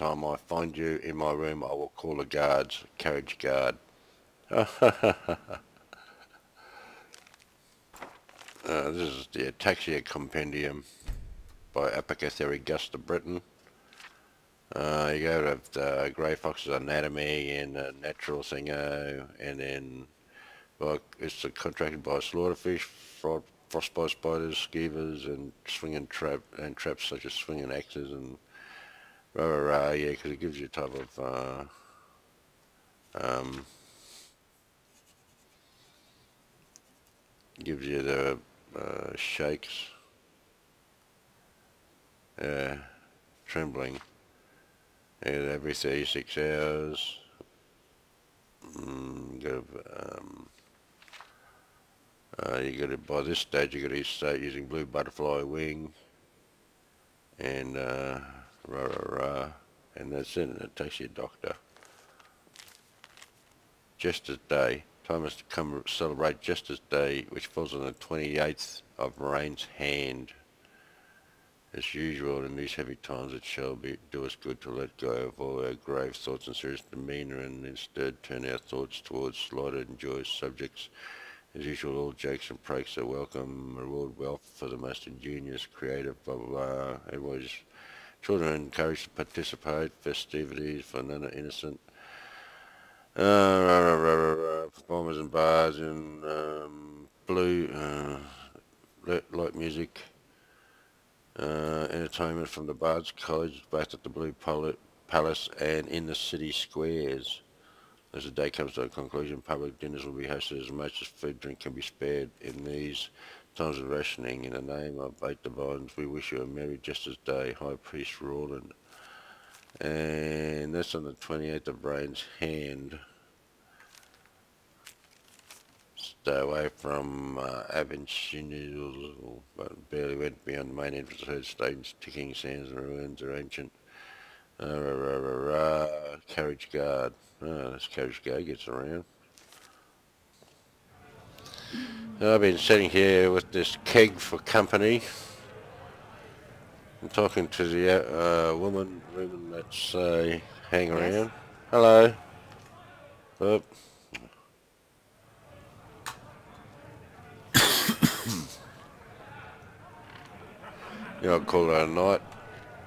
time I find you in my room, I will call the guards, carriage guard. Uh, this is the Ataxia Compendium by Apothecary Gusta Britton. Uh, you go to the Grey Fox's Anatomy and uh, Natural Thingo, and then well, it's contracted by slaughterfish, frostbite spiders, skeevers, and swinging trap and traps such as swinging axes and rah rah. Yeah, because it gives you a type of uh, um, gives you the uh, shakes, uh, trembling, and every 36 hours. Mm, got um, uh, you got to by this stage you got to start using blue butterfly wing and uh, rah rah rah and that's it and it takes you a doctor. Just as day. Time is to come celebrate Justice Day, which falls on the 28th of Rain's hand. As usual, in these heavy times it shall be do us good to let go of all our grave thoughts and serious demeanour and instead turn our thoughts towards slaughtered and joyous subjects. As usual, all jokes and pranks are welcome. Reward wealth for the most ingenious, creative, blah, blah, blah. Everybody's children encouraged to participate. Festivities for are innocent. Uh, performers and bars and um, blue uh, light music uh, entertainment from the Bards College back at the Blue Palace and in the city squares. As the day comes to a conclusion, public dinners will be hosted as much as food drink can be spared in these times of rationing. In the name of eight divines, we wish you a Merry Justice Day, High Priest Rawlin and that's on the 28th of Rain's hand. Stay away from uh, but barely went beyond the main entrance. Heard stations, ticking sounds and ruins are ancient. Uh, rah, rah, rah, carriage guard. Oh, this carriage guard gets around. I've been sitting here with this keg for company. I'm talking to the uh, woman, woman that's uh, hang around. Yes. Hello. Up. you know, call it a night.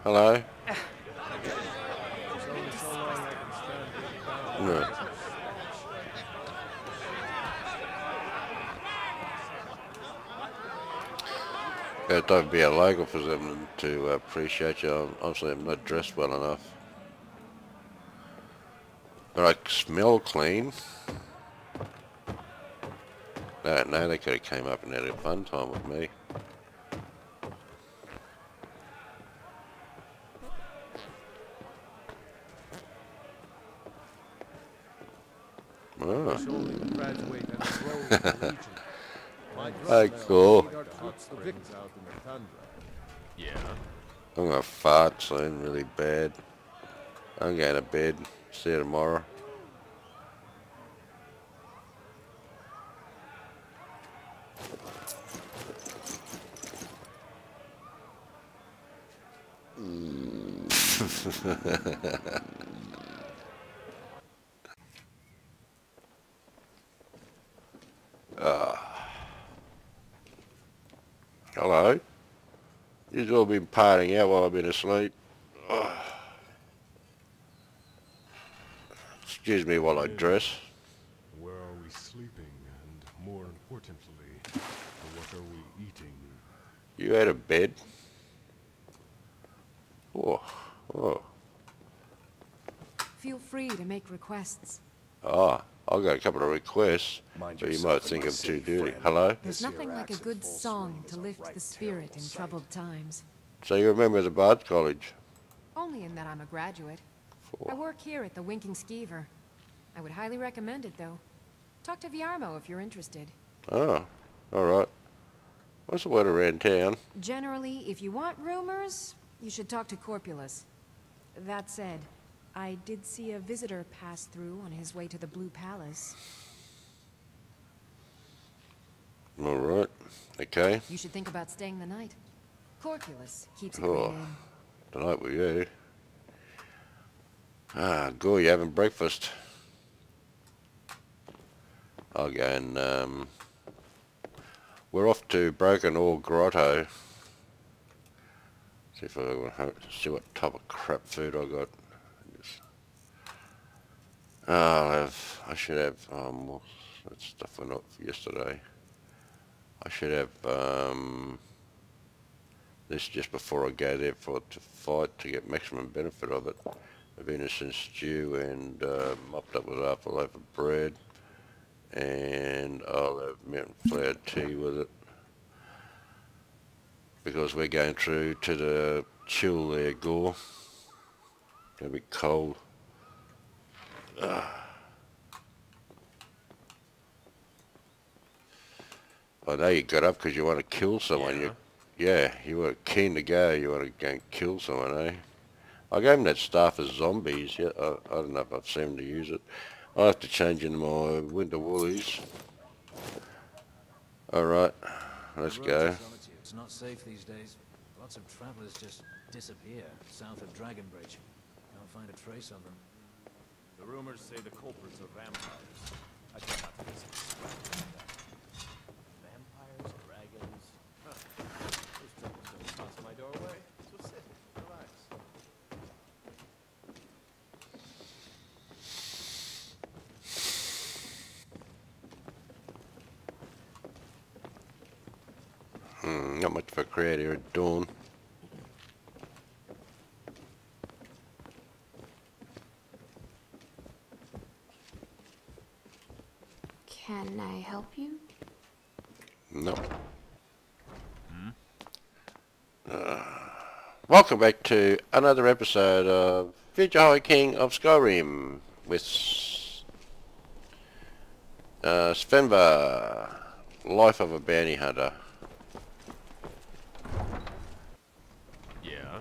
Hello. no. It don't be illegal for them to uh, appreciate you. Obviously, I'm not dressed well enough. But I smell clean. No, no, they could have came up and had a fun time with me. Oh. oh, cool. Yeah. I'm gonna fart soon really bad. I'm going to bed. See you tomorrow. Ah. Hello. You've all been partying out while I've been asleep. Oh. Excuse me while I dress. Where are we sleeping? And more importantly, what are we eating? You had a bed? Oh. Oh. Feel free to make requests. Ah. I've got a couple of requests, Mind but you might think I'm too dirty. Hello? There's nothing like a good song to lift the spirit in troubled times. So you're a member of the Bard College? Only in that I'm a graduate. Four. I work here at the Winking Skeever. I would highly recommend it, though. Talk to Viarmo if you're interested. Ah, oh, alright. What's the word around town? Generally, if you want rumors, you should talk to Corpulus. That said, I did see a visitor pass through on his way to the Blue Palace. All right. Okay. You should think about staying the night. Corpulus keeps a oh, The night with you. Ah, go, you having breakfast? I'll go and, um, we're off to Broken Oar Grotto. See if I can see what type of crap food I got. I'll have, I should have, um, that stuff went yesterday. I should have, um, this just before I go there for to fight to get maximum benefit of it. A venison stew and uh, mopped up with half a loaf of bread and I'll have mountain flower tea with it because we're going through to the chill there Gorr. Gonna be cold. Ah. I know you got up because you want to kill someone. Yeah. You, yeah, you were keen to go. You want to go and kill someone, eh? I gave him that staff as zombies. Yeah, I, I don't know if I've seen him to use it. I'll have to change into my winter woolies. Alright, let's go. It's not safe these days. Lots of travelers just disappear south of Dragonbridge. Can't find a trace of them. The rumors say the culprits are vampires. I try not. Vampires, dragons. Huh. Those troubles don't cross my doorway. So sit, relax. Hmm, not much of a at dawn. Can I help you? No. Uh, welcome back to another episode of Future High King of Skyrim with uh, Svenva, Life of a Bounty Hunter. Yeah?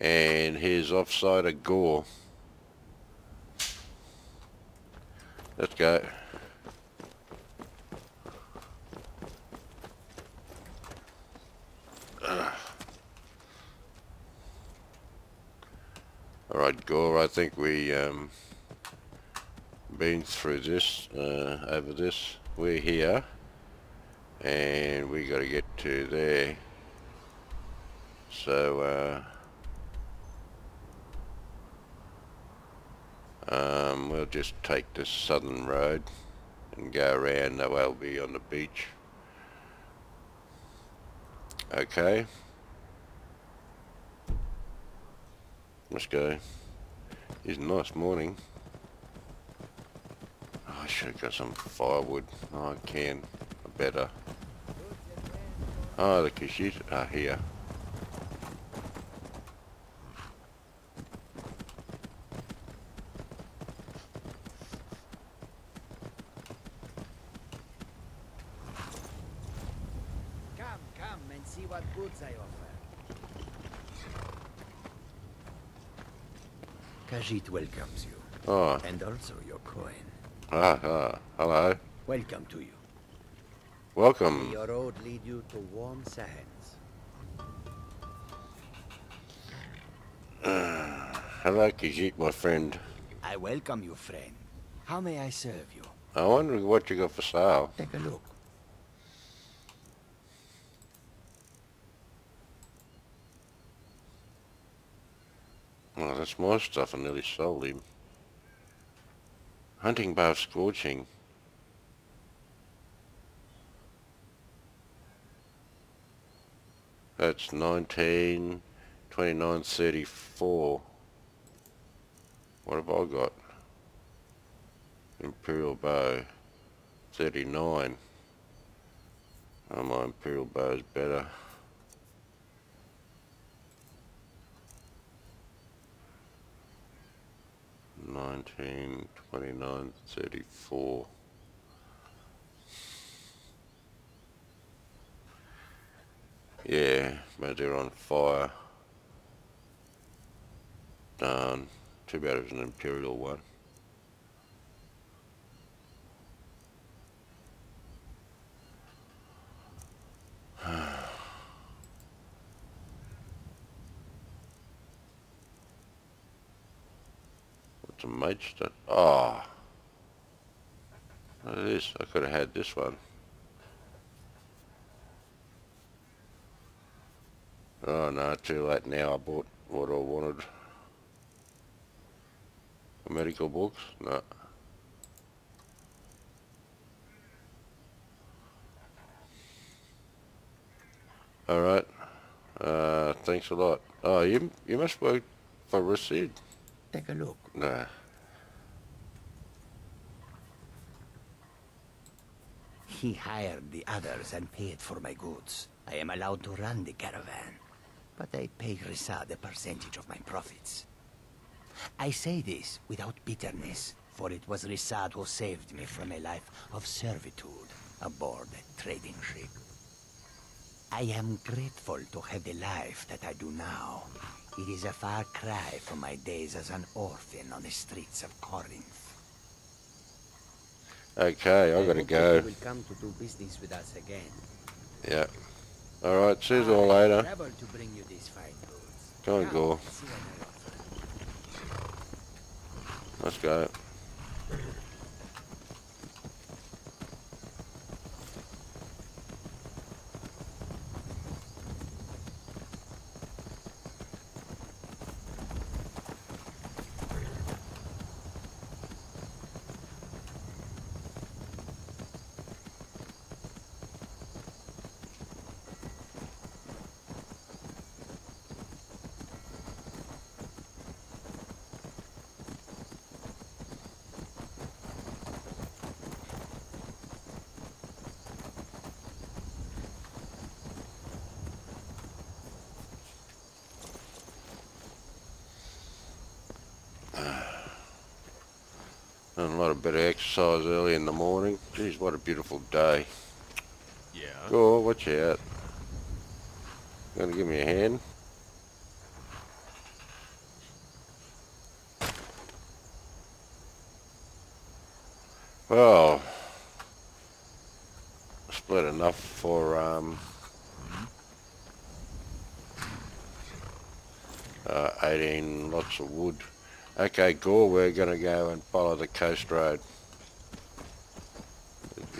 and his offsider Gorr. Let's go. Alright, Gorr, I think we um, been through this, uh, over this. We're here, and we got to get to there. So, uh, um, we'll just take this southern road and go around. That way we'll be on the beach. Okay. Let's go. It's a nice morning. Oh, I should have got some firewood. Oh, I can. I better. Oh, the Kashis are uh, here. Come, come and see what goods I offer. Khajiit welcomes you, Oh, and also your coin. ah, ah, hello. Welcome to you. Welcome. May your road lead you to warm sands. Hello, Khajiit, my friend. I welcome you, friend. How may I serve you? I wonder what you got for sale. Take a look. Oh, that's my stuff. I nearly sold him. Hunting bow scorching. That's 19, 29, 34. What have I got? Imperial bow, 39. Oh, my Imperial bow is better. Nineteen, twenty-nine, thirty-four. Yeah, but they're on fire. Darn. Too bad it was an Imperial one. to Maidstone. Oh. Look at this. I could have had this one. Oh no, too late now. I bought what I wanted. Medical books? No. Alright. Uh, thanks a lot. Oh, you you must work for Rashid. Take a look. Nah. He hired the others and paid for my goods. I am allowed to run the caravan, but I pay Ri'saad a percentage of my profits. I say this without bitterness, for it was Ri'saad who saved me from a life of servitude aboard a trading ship. I am grateful to have the life that I do now. It is a far cry from my days as an orphan on the streets of Corinth. Okay, I gotta go. You will come to do business with us again. Yeah. Alright, see you all later. Travel to bring you these fine. Go on, Come, go. see what I offer. Let's go. Done a lot of bit of exercise early in the morning. Geez, what a beautiful day. Yeah. Go, watch out. Gonna give me a hand? Well, split enough for um, uh, 18 lots of wood. Okay, Gorr, we're gonna go and follow the coast road.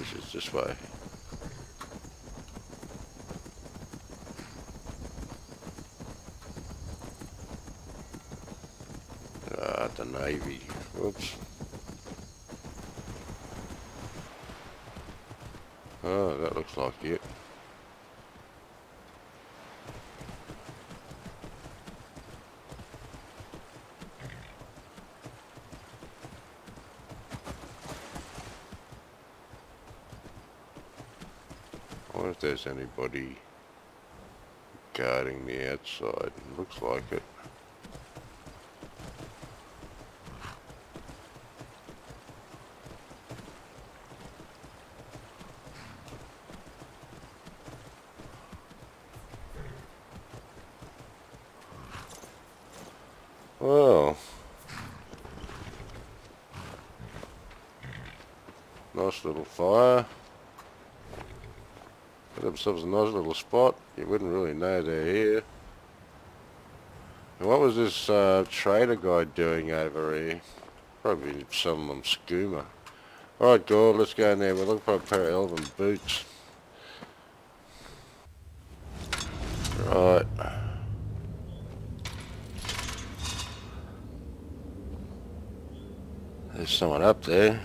This is this way. Ah, the Navy. Whoops. Oh, that looks like it. Wonder if there's anybody guarding the outside. Looks like it. Well. Nice little fire. Got themselves a nice little spot. You wouldn't really know they're here. And what was this uh, trader guy doing over here? Probably selling them skooma. Alright, Gorr, let's go in there. We're looking for a pair of elven boots. Right. There's someone up there.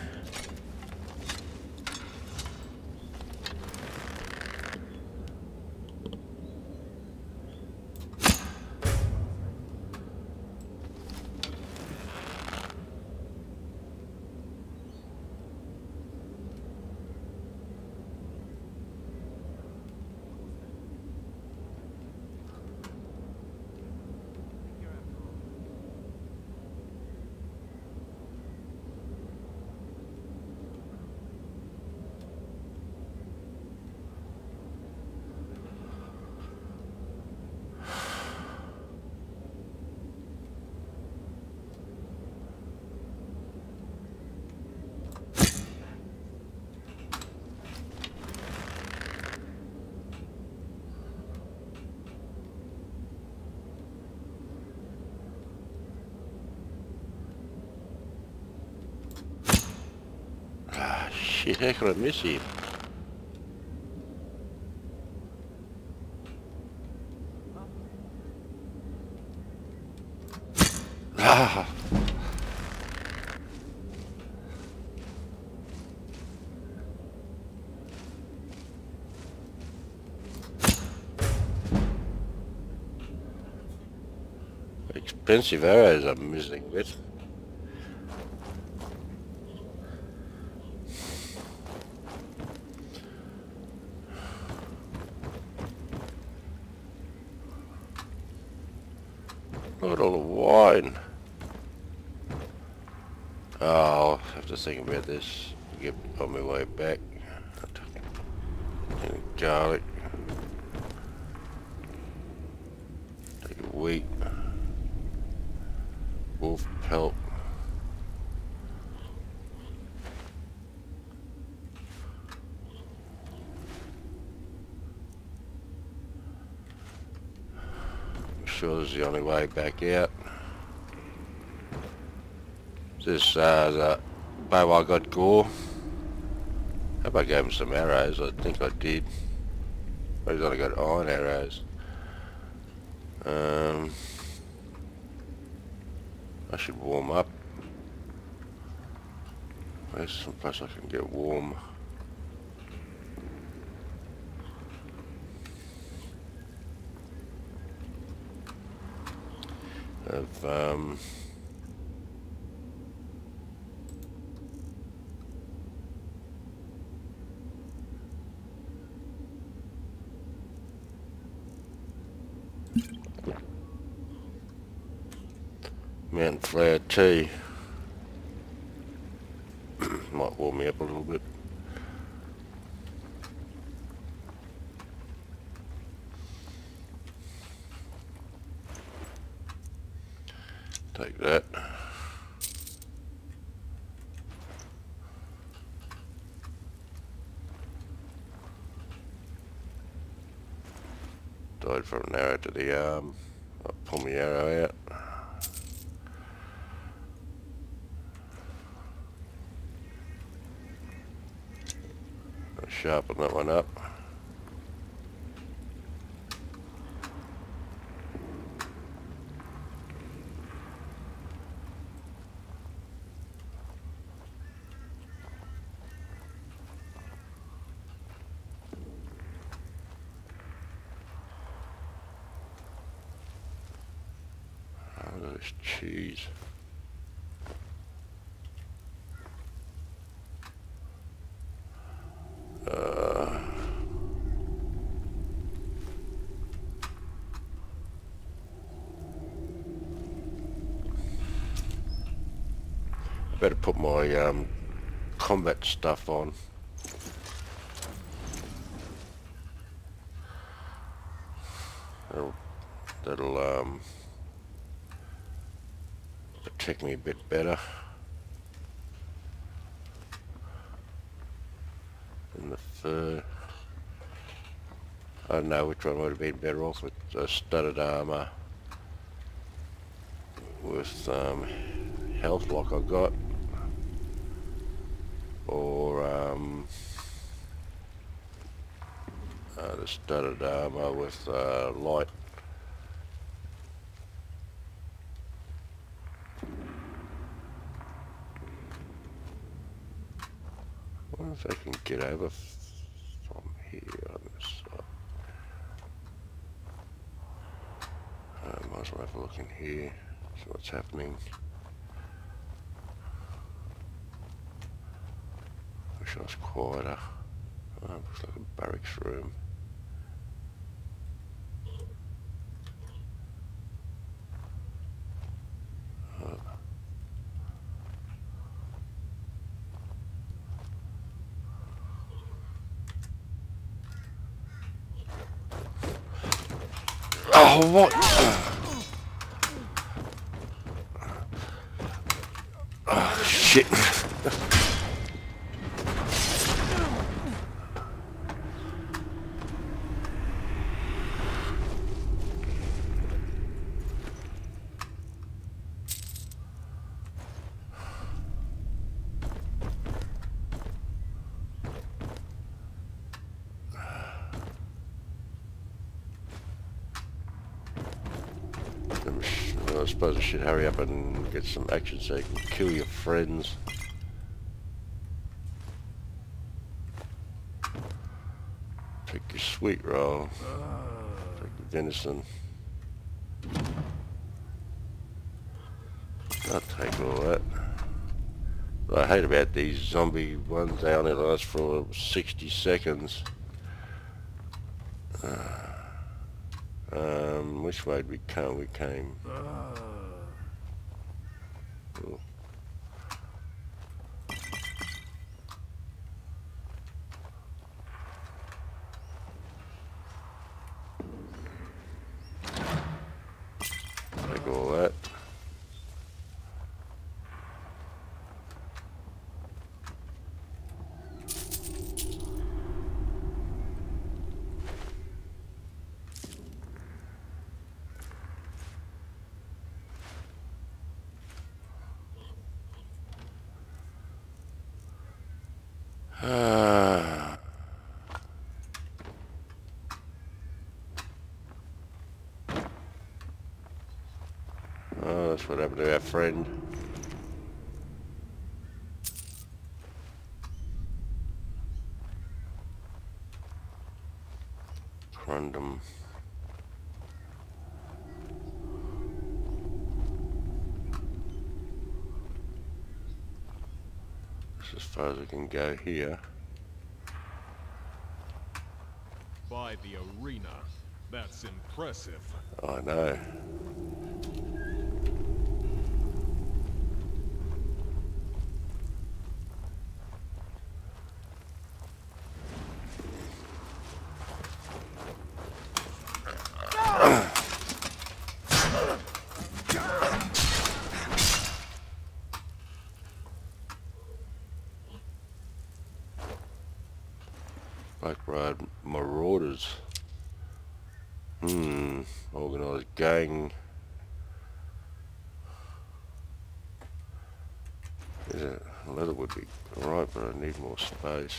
Miss him? Ah! Expensive arrows I'm missing with. Look at all the wine. Oh, I'll have to think about this. Get on my way back. And garlic. Take a wheat. Wolf pelt. I'm sure this is the only way back out. This uh, the bow I got Gorr. Hope I gave him some arrows. I think I did. But he's only got iron arrows. Um, I should warm up. There's some place I can get warm. Of um, Mountain flower tea. Might warm me up a little bit. Take that. Died from an arrow to the arm. I'll pull my arrow out. Sharpen that one up. Oh, look at this cheese. Uh, I better um, combat stuff on. That'll, that'll um, protect me a bit better. And the fur. I don't know which one would have been better off with uh, studded armor. With um, health like I got. Or um, uh, the studded armor with uh, light. I wonder if I can get over from here on this side. Uh, might as well have a look in here, see what's happening. Wish I was quieter. Oh, looks like a barracks room. Oh, what? Oh, shit. Suppose I should hurry up and get some action so you can kill your friends. Take your sweet roll. Take your venison. I'll take all that. What I hate about these zombie ones, they only last for 60 seconds. Uh, um, which way did we come? We came. Oh. Take all that. Ah. Oh, that's what happened to our friend. Crundum. That's as far as I can go here. By the arena. That's impressive. I know. A leather would be alright, but I need more space.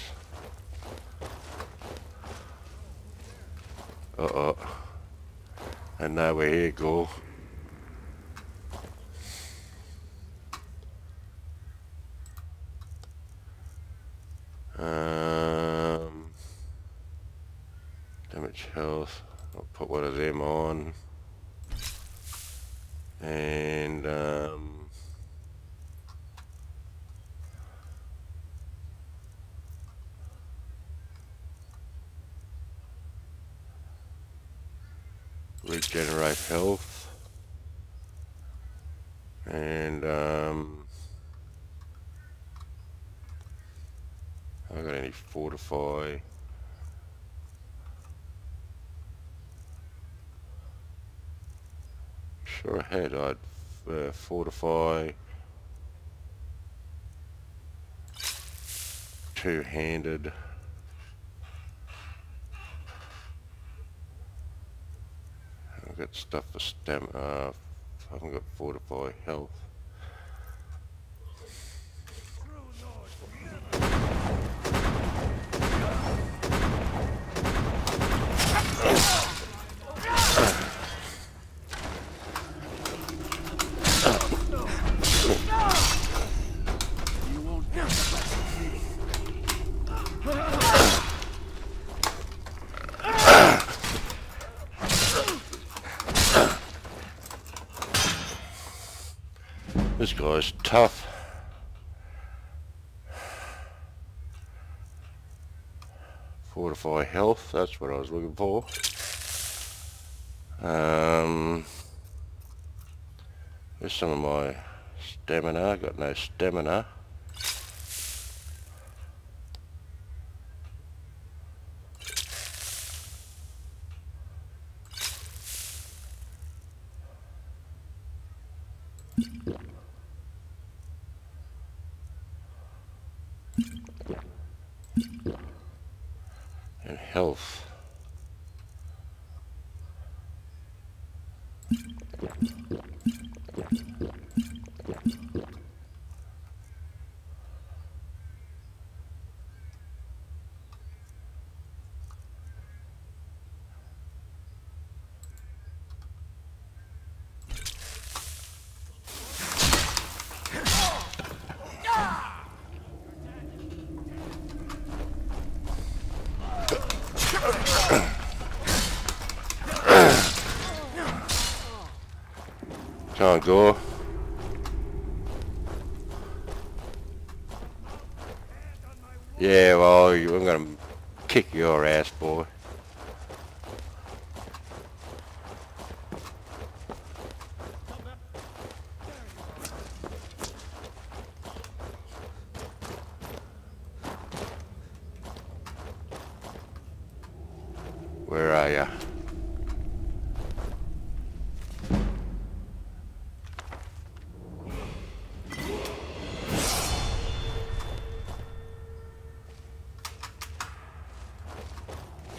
Uh-oh. And now we're here, go. Um, damage health. I'll put one of them on. And um, regenerate health. And um, I got any. Sure I had. I'd uh, fortify. Two-handed. I've got stuff for stamina. Uh, I haven't got fortify health. This guy's tough. Fortify health, that's what I was looking for. Um, there's some of my stamina, got no stamina. and health. On. Yeah, well, I'm gonna kick your ass, boy. Where are ya?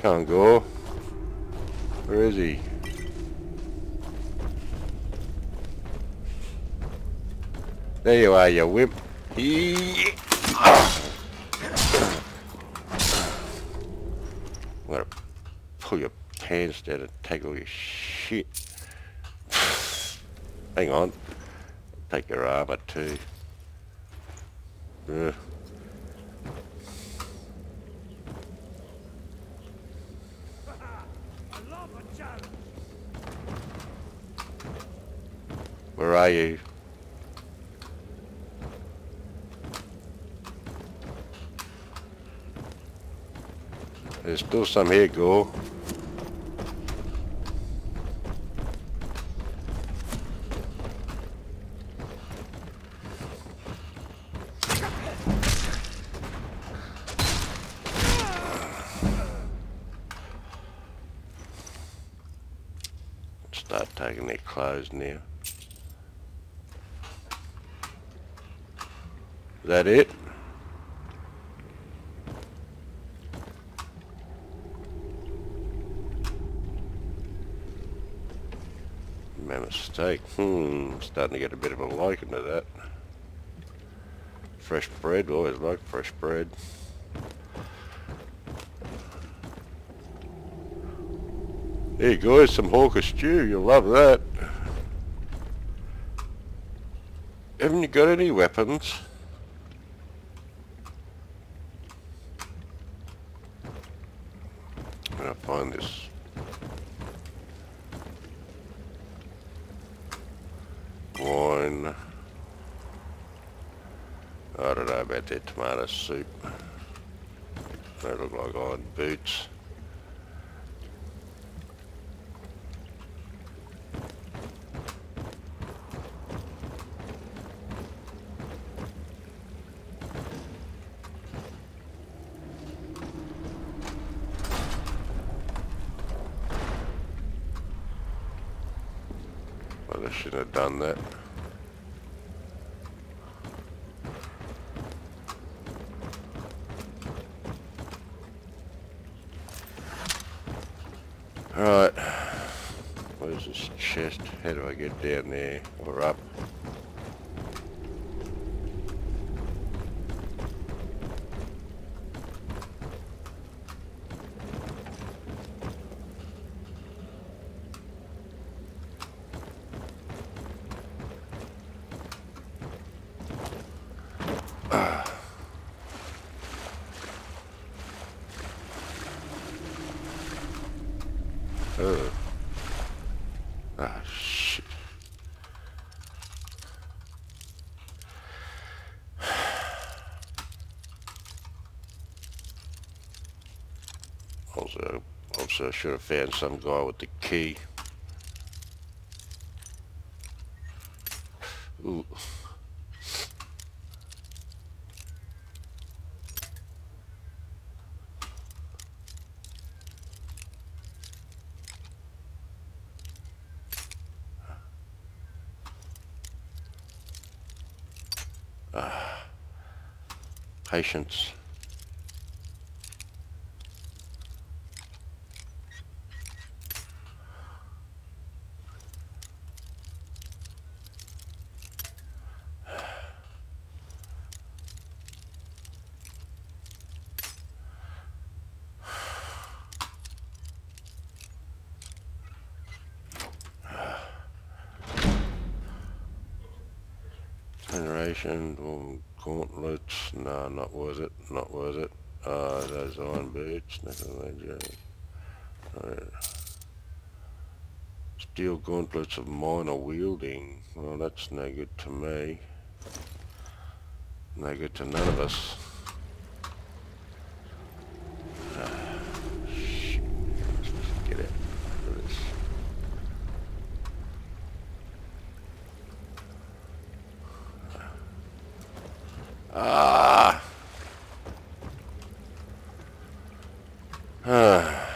Can't go. Where is he? There you are, you wimp. He. I'm gonna pull your pants down and take all your shit. Hang on. Take your armor too. Ugh. Where are you? There's still some here, go. Start taking their clothes now. That it? My mistake. Hmm, starting to get a bit of a liking to that. Fresh bread, always like fresh bread. There you go, some horker stew, you'll love that. Haven't you got any weapons? I'm gonna find this. Wine. I don't know about that tomato soup. They look like iron boots. Well, I shouldn't have done that. Alright. Where's this chest? How do I there? Or up? Oh. Ah, shit. Also, also I should have found some guy with the key. Ooh. Ah. Patience. Generation, um, gauntlets, no, not worth it, not worth it. Uh, those iron boots, nothing like that. Steel gauntlets of minor wielding. Well, that's no good to me. No good to none of us. Ah, shit. Let's get out of this. Ah! Ah,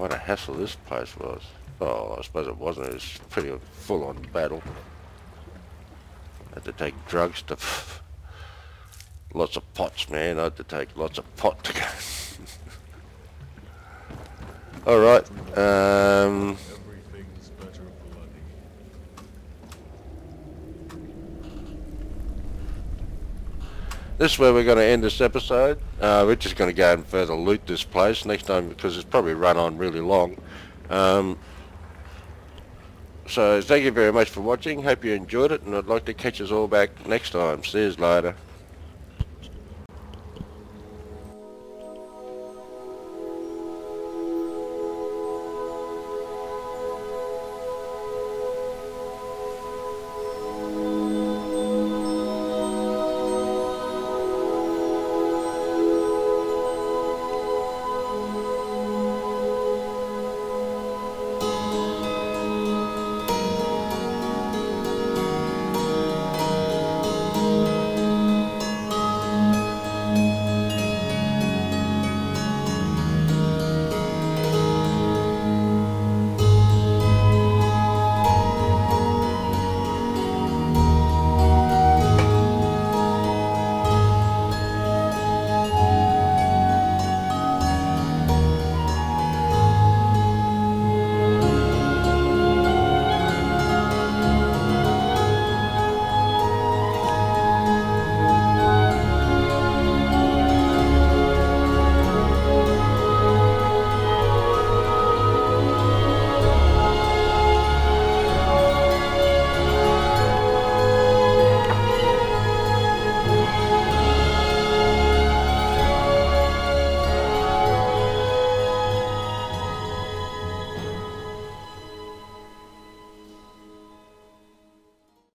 what a hassle this place was. Oh, I suppose it wasn't. It was pretty full-on battle. Had to take drugs to... lots of pots, man. I had to take lots of pot to go. Alright, um... This is where we're going to end this episode. Uh, we're just going to go and further loot this place next time because it's probably run on really long. Um, so thank you very much for watching. Hope you enjoyed it and I'd like to catch us all back next time. See you later.